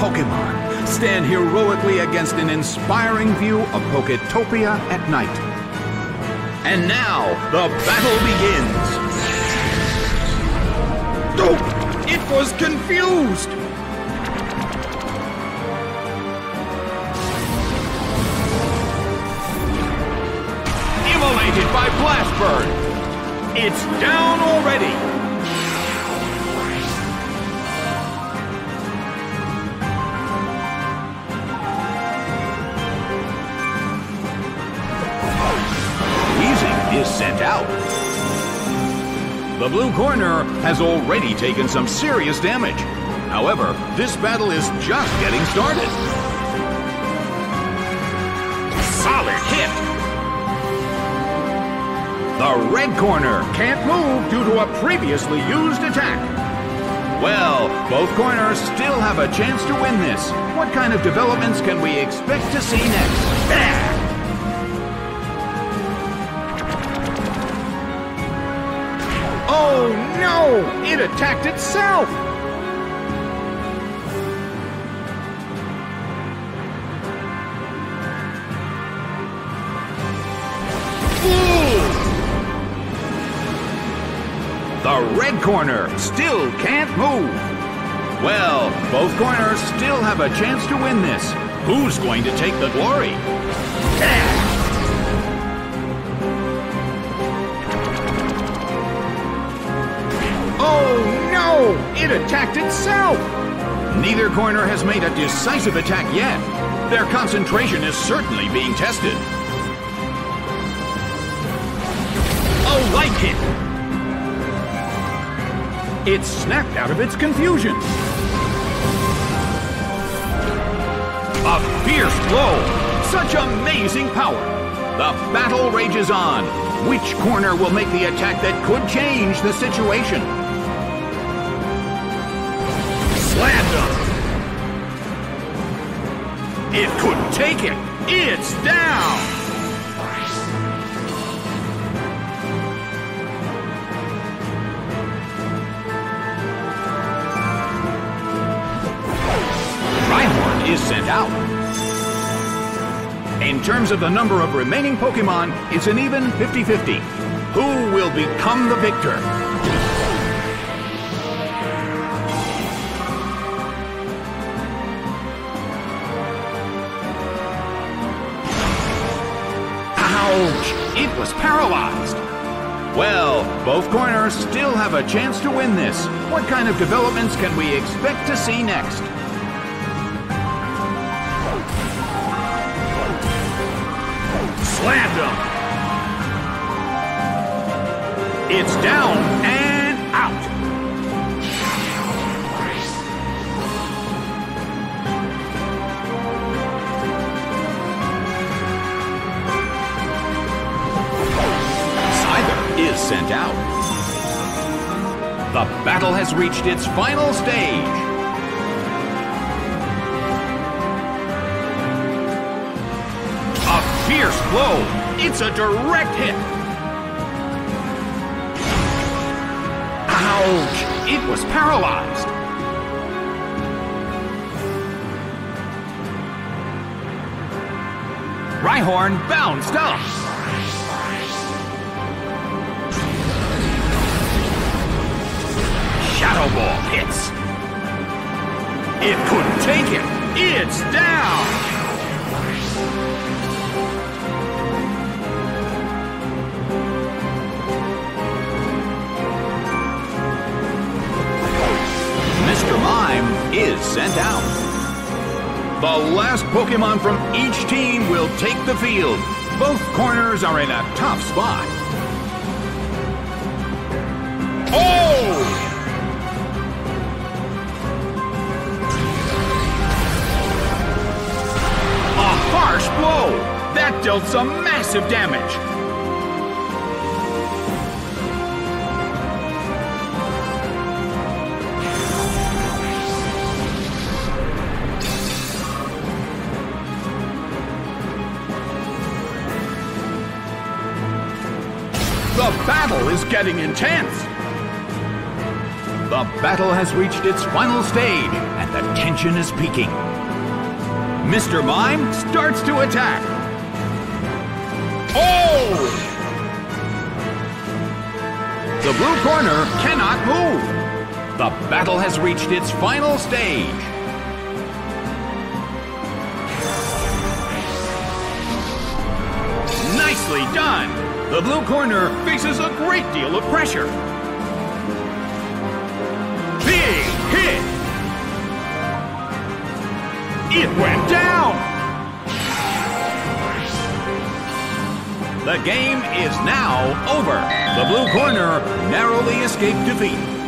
Pokemon stand heroically against an inspiring view of Poketopia at night. And now, the battle begins! Oh, it was confused! Immolated by Blast! It's down already! Out. The blue corner has already taken some serious damage. However, this battle is just getting started. Solid hit! The red corner can't move due to a previously used attack. Well, both corners still have a chance to win this. What kind of developments can we expect to see next? No! It attacked itself! Hmm. The red corner still can't move. Well, both corners still have a chance to win this. Who's going to take the glory? Oh no! It attacked itself! Neither corner has made a decisive attack yet. Their concentration is certainly being tested. A light hit! It snapped out of its confusion. A fierce blow! Such amazing power! The battle rages on. Which corner will make the attack that could change the situation? Slammed! It couldn't take it! It's down! Is sent out. In terms of the number of remaining Pokemon, it's an even 50-50. Who will become the victor? Ouch! It was paralyzed! Well, both corners still have a chance to win this. What kind of developments can we expect to see next? Slammed him! It's down sent out. The battle has reached its final stage. A fierce blow. It's a direct hit. Ouch! It was paralyzed. Rhyhorn bounced up. Shadow Ball hits. It couldn't take it. It's down. Mr. Mime is sent out. The last Pokemon from each team will take the field. Both corners are in a tough spot. Oh! Harsh blow! That dealt some massive damage. The battle is getting intense. The battle has reached its final stage, and the tension is peaking. Mr. Mime starts to attack. Oh! The blue corner cannot move. The battle has reached its final stage. Nicely done! The blue corner faces a great deal of pressure. The game is now over. The blue corner narrowly escaped defeat.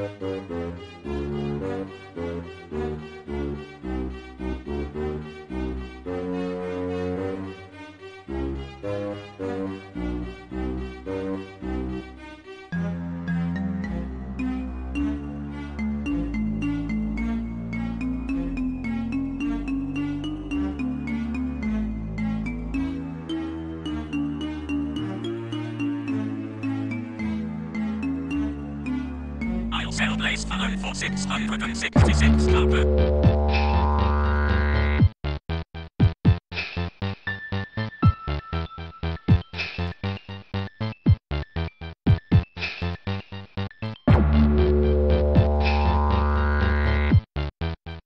Bye. 666 copper.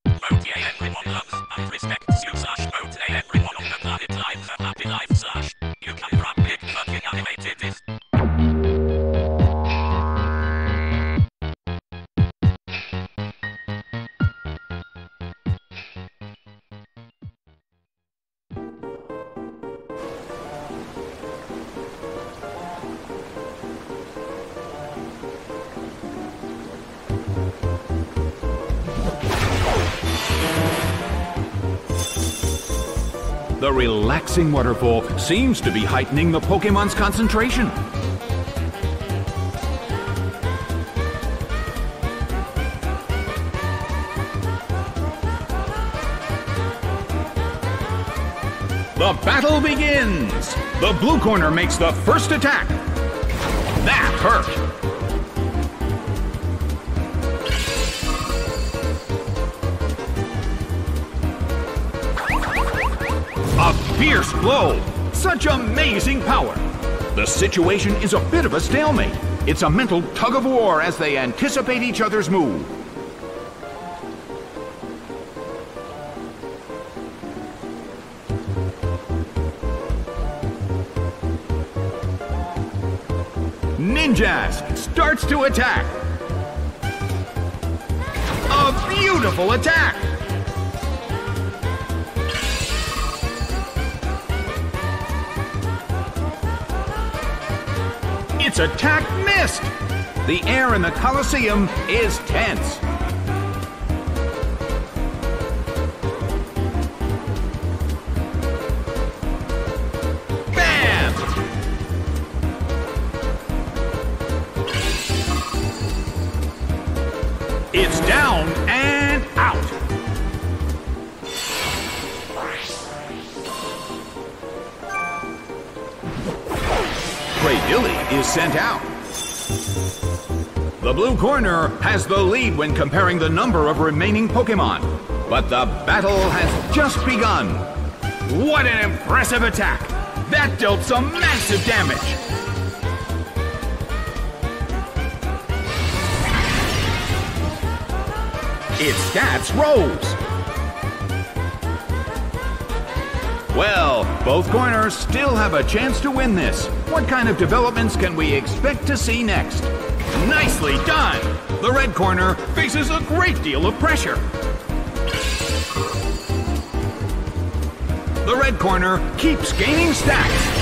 Vote yay everyone loves and respects you slash everyone on the planet lives a happy life. Relaxing waterfall seems to be heightening the Pokemon's concentration. The battle begins! The blue corner makes the first attack. That hurt! Fierce blow! Such amazing power! The situation is a bit of a stalemate. It's a mental tug of war as they anticipate each other's move. Ninjask starts to attack. A beautiful attack! Its attack missed! The air in the Colosseum is tense. Dilly is sent out. The blue corner has the lead when comparing the number of remaining Pokemon. But the battle has just begun. What an impressive attack! That dealt some massive damage. Its stats rose. Well, both corners still have a chance to win this. What kind of developments can we expect to see next? Nicely done! The red corner faces a great deal of pressure. The red corner keeps gaining stats.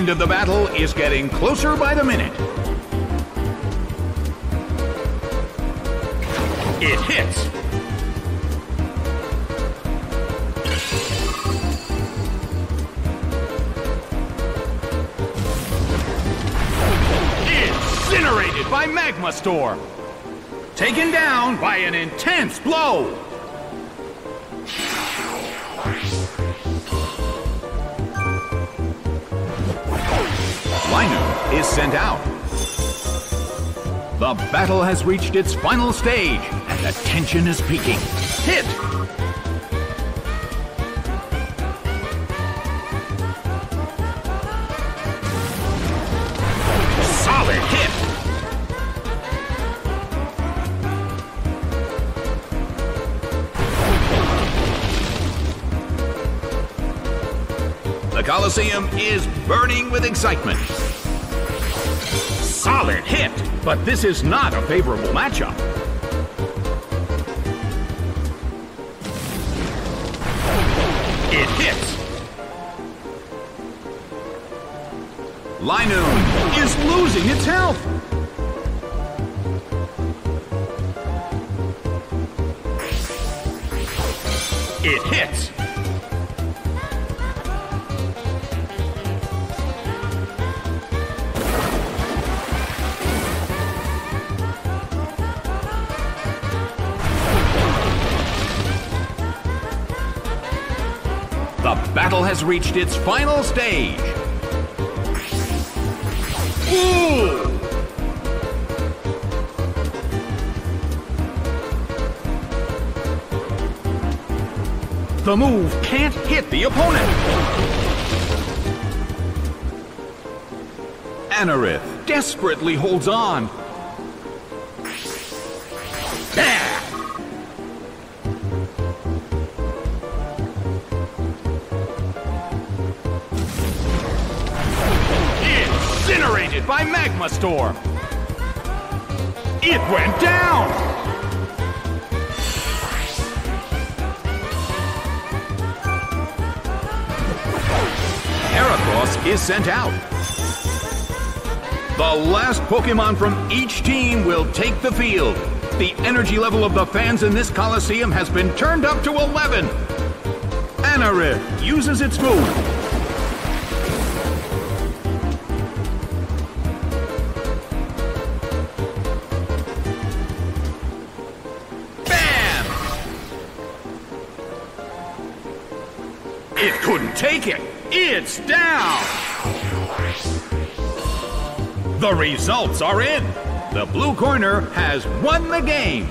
End of the battle is getting closer by the minute. It hits. Incinerated by Magma Storm. Taken down by an intense blow. Is sent out. The battle has reached its final stage, and the tension is peaking. Hit! Solid hit! The Colosseum is burning with excitement. Solid hit, but this is not a favorable matchup. It hits. Linoone is losing its health. It hits. Battle has reached its final stage. The move can't hit the opponent. Anorith desperately holds on. By Magma Storm. It went down! Heracross is sent out. The last Pokemon from each team will take the field. The energy level of the fans in this Coliseum has been turned up to 11. Anorith uses its move. Couldn't take it. It's down. The results are in. The blue corner has won the game.